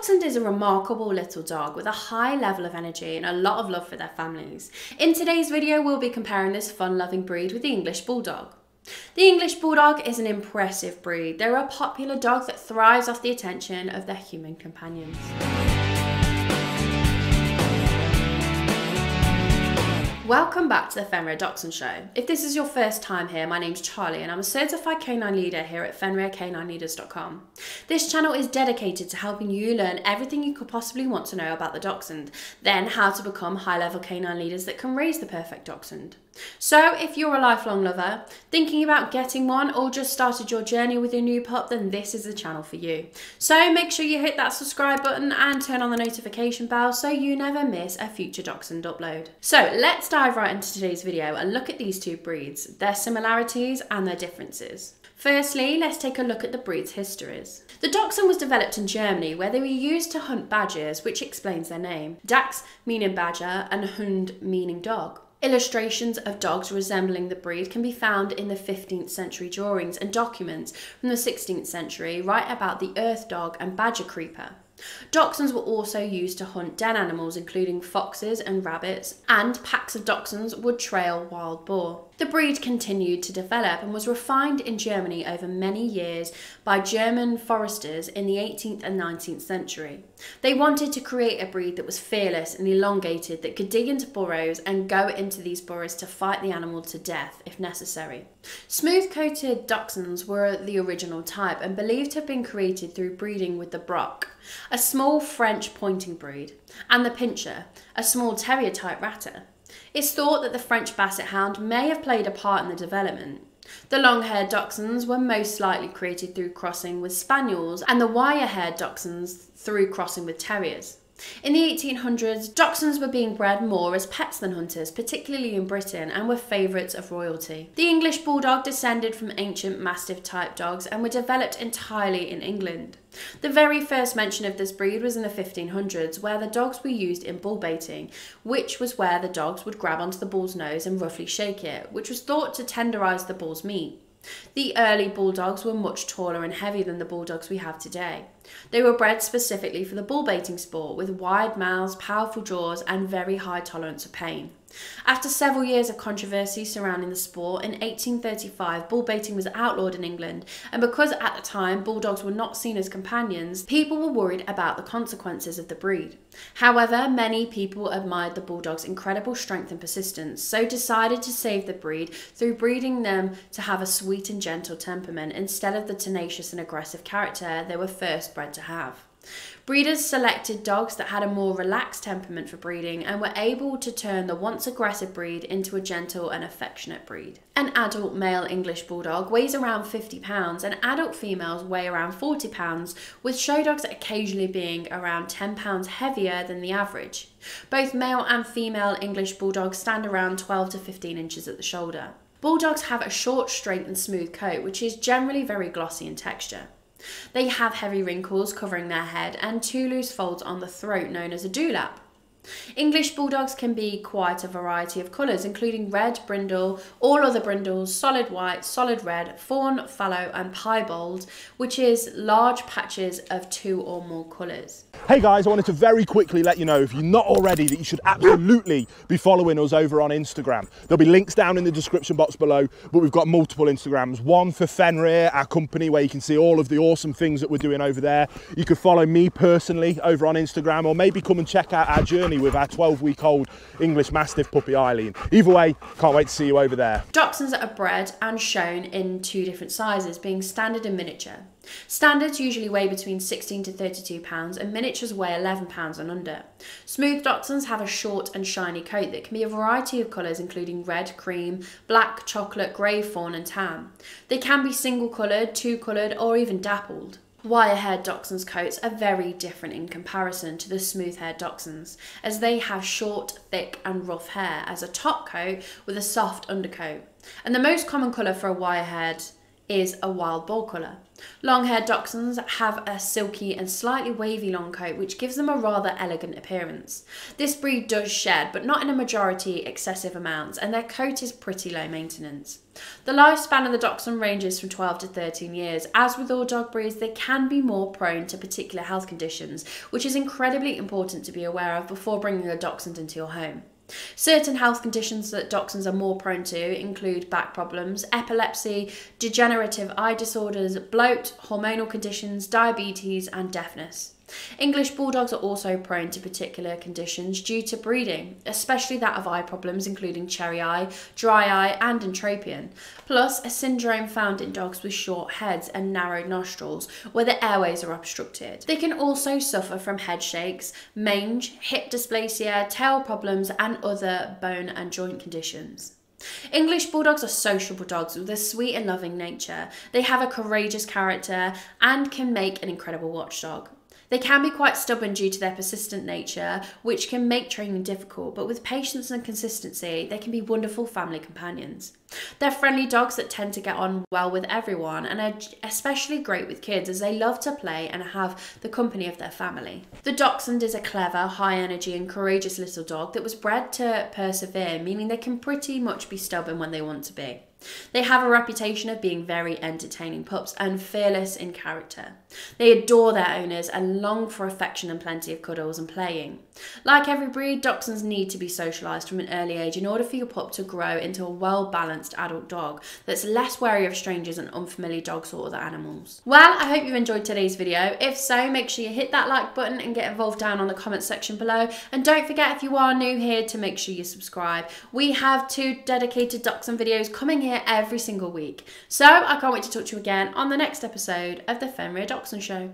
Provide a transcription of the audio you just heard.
Dachshund is a remarkable little dog with a high level of energy and a lot of love for their families. In today's video, we'll be comparing this fun-loving breed with the English Bulldog. The English Bulldog is an impressive breed. They're a popular dog that thrives off the attention of their human companions. Welcome back to the Fenrir Dachshund Show. If this is your first time here, my name's Charlie and I'm a certified canine leader here at FenrirCanineLeaders.com. This channel is dedicated to helping you learn everything you could possibly want to know about the Dachshund, then how to become high-level canine leaders that can raise the perfect Dachshund. So, if you're a lifelong lover, thinking about getting one, or just started your journey with your new pup, then this is the channel for you. So, make sure you hit that subscribe button and turn on the notification bell so you never miss a future Dachshund upload. So, let's dive right into today's video and look at these two breeds, their similarities and their differences. Firstly, let's take a look at the breed's histories. The Dachshund was developed in Germany where they were used to hunt badgers, which explains their name. Dachs meaning badger and Hund meaning dog. Illustrations of dogs resembling the breed can be found in the 15th century drawings and documents from the 16th century write about the earth dog and badger creeper. Dachshunds were also used to hunt den animals including foxes and rabbits, and packs of dachshunds would trail wild boar. The breed continued to develop and was refined in Germany over many years by German foresters in the 18th and 19th century. They wanted to create a breed that was fearless and elongated that could dig into burrows and go into these burrows to fight the animal to death if necessary. Smooth coated dachshunds were the original type and believed to have been created through breeding with the Braque, a small French pointing breed, and the Pinscher, a small terrier type ratter. It's thought that the French Basset Hound may have played a part in the development. The long-haired dachshunds were most likely created through crossing with spaniels and the wire-haired dachshunds through crossing with terriers. In the 1800s, dachshunds were being bred more as pets than hunters, particularly in Britain, and were favourites of royalty. The English Bulldog descended from ancient Mastiff type dogs and were developed entirely in England. The very first mention of this breed was in the 1500s, where the dogs were used in bull baiting, which was where the dogs would grab onto the bull's nose and roughly shake it, which was thought to tenderise the bull's meat. The early bulldogs were much taller and heavier than the bulldogs we have today. They were bred specifically for the bull baiting sport with wide mouths, powerful jaws, and very high tolerance of pain. After several years of controversy surrounding the sport, in 1835 bull baiting was outlawed in England, and because at the time bulldogs were not seen as companions, people were worried about the consequences of the breed. However, many people admired the bulldog's incredible strength and persistence, so decided to save the breed through breeding them to have a sweet and gentle temperament instead of the tenacious and aggressive character they were first bred to have. Breeders selected dogs that had a more relaxed temperament for breeding and were able to turn the once aggressive breed into a gentle and affectionate breed. An adult male English Bulldog weighs around 50 pounds and adult females weigh around 40 pounds, with show dogs occasionally being around 10 pounds heavier than the average. Both male and female English Bulldogs stand around 12 to 15 inches at the shoulder. Bulldogs have a short, straight and smooth coat, which is generally very glossy in texture. They have heavy wrinkles covering their head and two loose folds on the throat known as a dewlap. English Bulldogs can be quite a variety of colours, including red, brindle, all other brindles, solid white, solid red, fawn, fallow, and piebald, which is large patches of two or more colours. Hey guys, I wanted to very quickly let you know, if you're not already, that you should absolutely be following us over on Instagram. There'll be links down in the description box below, but we've got multiple Instagrams. One for Fenrir, our company, where you can see all of the awesome things that we're doing over there. You could follow me personally over on Instagram, or maybe come and check out our journey with our 12 week old English Mastiff puppy Eileen. Either way, can't wait to see you over there. Dachshunds are bred and shown in two different sizes, being standard and miniature. Standards usually weigh between 16 to 32 pounds and miniatures weigh 11 pounds and under. Smooth Dachshunds have a short and shiny coat that can be a variety of colours including red, cream, black, chocolate, grey, fawn and tan. They can be single coloured, two coloured or even dappled. Wire-haired dachshunds' coats are very different in comparison to the smooth-haired dachshunds, as they have short, thick and rough hair as a top coat with a soft undercoat. And the most common colour for a wire-haired is a wild boar colour. Long haired dachshunds have a silky and slightly wavy long coat, which gives them a rather elegant appearance. This breed does shed, but not in a majority excessive amounts, and their coat is pretty low maintenance. The lifespan of the dachshund ranges from 12 to 13 years. As with all dog breeds, they can be more prone to particular health conditions, which is incredibly important to be aware of before bringing a dachshund into your home. Certain health conditions that dachshunds are more prone to include back problems, epilepsy, degenerative eye disorders, bloat, hormonal conditions, diabetes, and deafness. English bulldogs are also prone to particular conditions due to breeding, especially that of eye problems including cherry eye, dry eye, and entropion, plus a syndrome found in dogs with short heads and narrowed nostrils where the airways are obstructed. They can also suffer from head shakes, mange, hip dysplasia, tail problems, and other bone and joint conditions. English Bulldogs are sociable dogs with a sweet and loving nature. They have a courageous character and can make an incredible watchdog. They can be quite stubborn due to their persistent nature, which can make training difficult, but with patience and consistency, they can be wonderful family companions. They're friendly dogs that tend to get on well with everyone and are especially great with kids as they love to play and have the company of their family. The Dachshund is a clever, high energy, and courageous little dog that was bred to persevere, meaning they can pretty much be stubborn when they want to be. They have a reputation of being very entertaining pups and fearless in character. They adore their owners and long for affection and plenty of cuddles and playing. Like every breed, Dachshunds need to be socialised from an early age in order for your pup to grow into a well balanced adult dog that's less wary of strangers and unfamiliar dogs or other animals. Well, I hope you enjoyed today's video. If so, make sure you hit that like button and get involved down on the comment section below. And don't forget, if you are new here, to make sure you subscribe. We have two dedicated Dachshund videos coming here every single week. So I can't wait to talk to you again on the next episode of the Fenrir Dachshund Show.